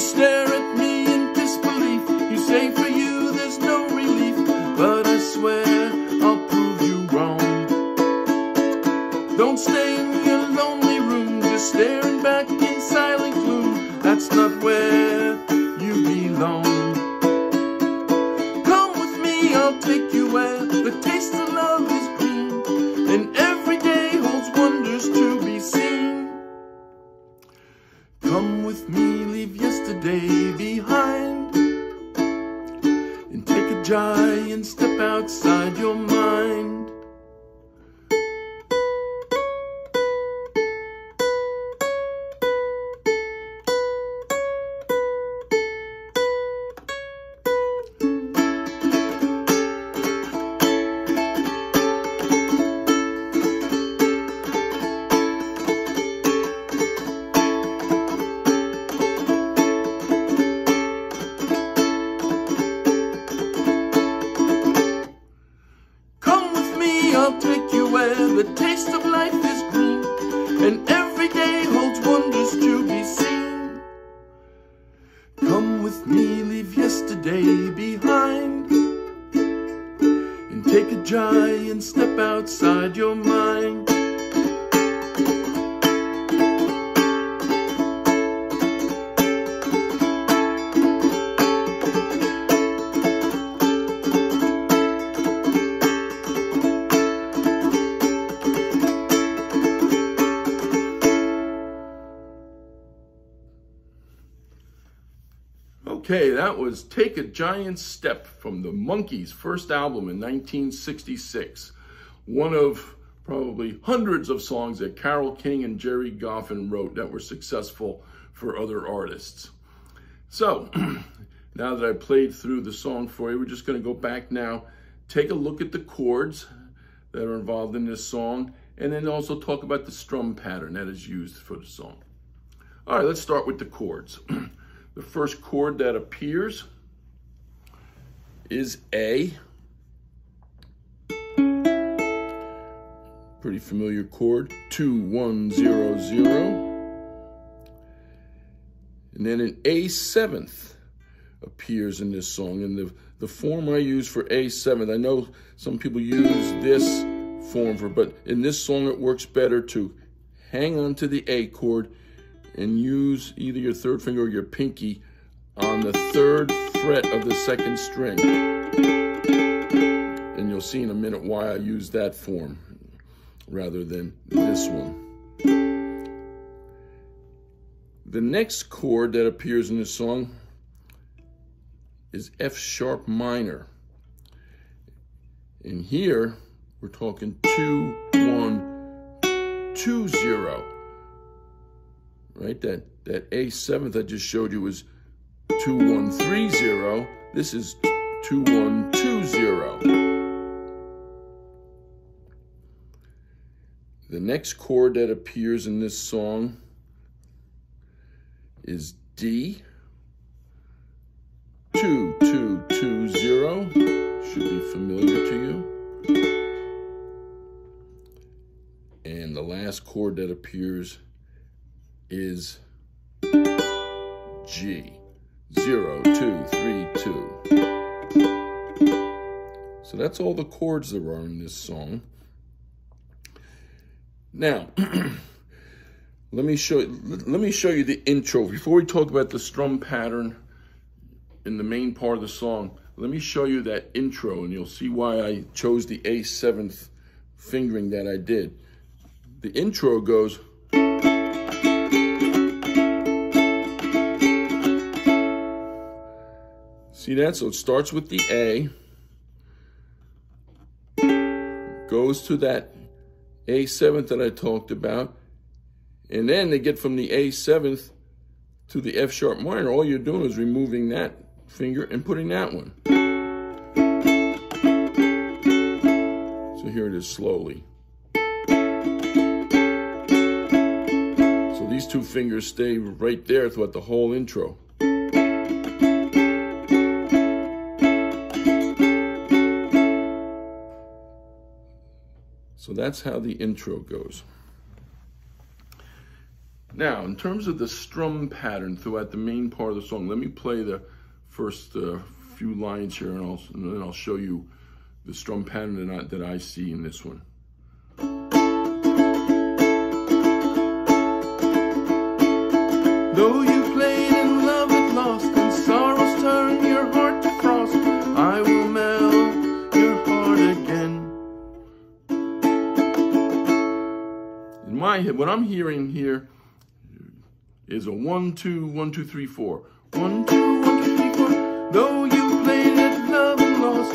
stare at me in disbelief. You say for you there's no relief. But I swear I'll prove you wrong. Don't stay in your lonely room, just staring back in silent gloom. That's not where you belong. Come with me, I'll take you where the taste of love is green, and outside your mind. And giant step outside your mind. Okay, that was Take a Giant Step from the Monkees' first album in 1966. One of probably hundreds of songs that Carole King and Gerry Goffin wrote that were successful for other artists. So, now that I played through the song for you, we're just going to go back now, take a look at the chords that are involved in this song, and then also talk about the strum pattern that is used for the song. All right, let's start with the chords. The first chord that appears is A. Pretty familiar chord, two, one, zero, zero. And then an A seventh appears in this song. And the, the form I use for A seventh, I know some people use this form for, but in this song it works better to hang on to the A chord and use either your third finger or your pinky on the third fret of the second string. And you'll see in a minute why I use that form rather than this one. The next chord that appears in this song is F sharp minor. And here we're talking two, one, two, zero right? That that A seventh I just showed you was two one three zero. This is two one two zero. The next chord that appears in this song is D. Two two two zero. Should be familiar to you. And the last chord that appears is G. Zero, two, three, two. So that's all the chords there are in this song. Now, let me show let me show you the intro before we talk about the strum pattern in the main part of the song. Let me show you that intro, and you'll see why I chose the A seventh fingering that I did. The intro goes. See that? So it starts with the A, goes to that A seventh that I talked about. And then they get from the A seventh to the F sharp minor. All you're doing is removing that finger and putting that one. So here it is slowly. So these two fingers stay right there throughout the whole intro. So that's how the intro goes. Now, in terms of the strum pattern throughout the main part of the song, let me play the first uh, few lines here and, I'll, and then I'll show you the strum pattern that I, that I see in this one. What I'm hearing here is a one, two, one, two, three, four. One, two, one, two, three, four. Though you played it, love and lost.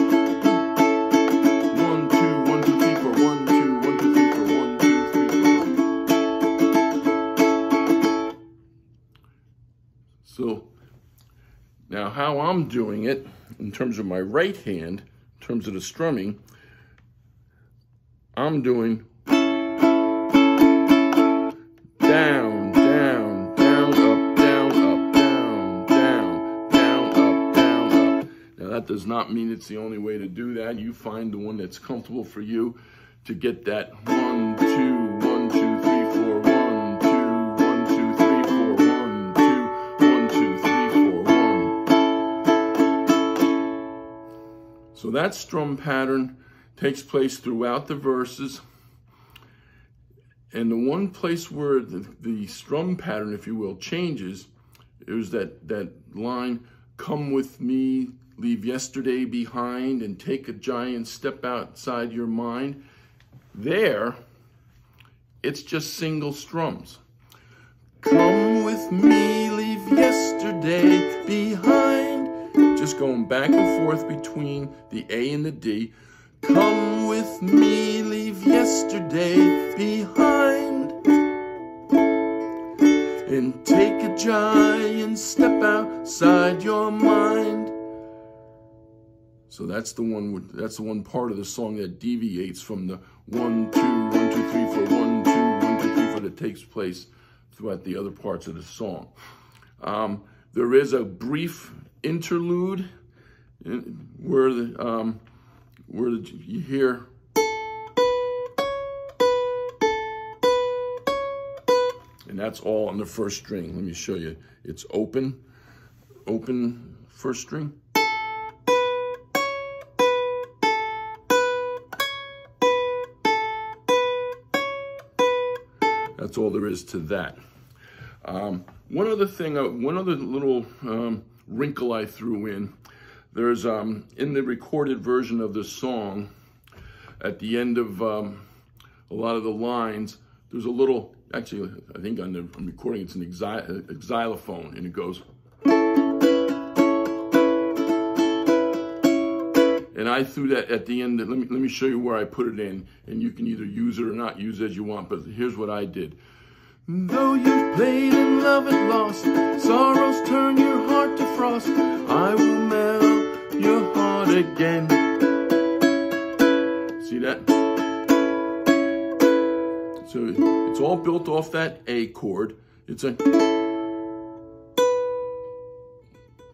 One, two, one, two, three, four. One, two, one, two, three, four. One, two, three, four. So now how I'm doing it in terms of my right hand, in terms of the strumming, I'm doing does not mean it's the only way to do that. You find the one that's comfortable for you to get that one, two, one, two, three, four, one, two, one, two, three, four, one, two, one, two, three, four, one. So that strum pattern takes place throughout the verses. And the one place where the, the strum pattern, if you will, changes is that, that line, come with me, leave yesterday behind, and take a giant step outside your mind. There, it's just single strums. Come with me, leave yesterday behind. Just going back and forth between the A and the D. Come with me, leave yesterday behind. And take a giant step outside your mind. So that's the one. That's the one part of the song that deviates from the one, two, one, two, three, four, one, two, one, two, three, four that takes place throughout the other parts of the song. Um, there is a brief interlude where the um, where you hear and that's all on the first string. Let me show you. It's open, open first string. That's all there is to that. Um, one other thing, uh, one other little um, wrinkle I threw in. There's um, in the recorded version of the song, at the end of um, a lot of the lines, there's a little. Actually, I think on the I'm recording, it's an xylophone, and it goes. And I threw that at the end. Let me, let me show you where I put it in. And you can either use it or not use it as you want. But here's what I did. Though you've played in love and lost, sorrows turn your heart to frost. I will melt your heart again. See that? So it's all built off that A chord. It's a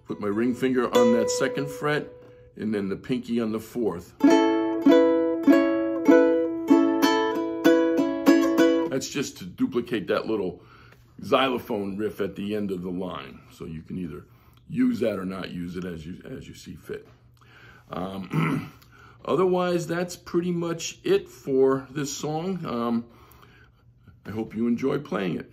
put my ring finger on that second fret and then the pinky on the fourth. That's just to duplicate that little xylophone riff at the end of the line. So you can either use that or not use it as you, as you see fit. Um, otherwise, that's pretty much it for this song. Um, I hope you enjoy playing it.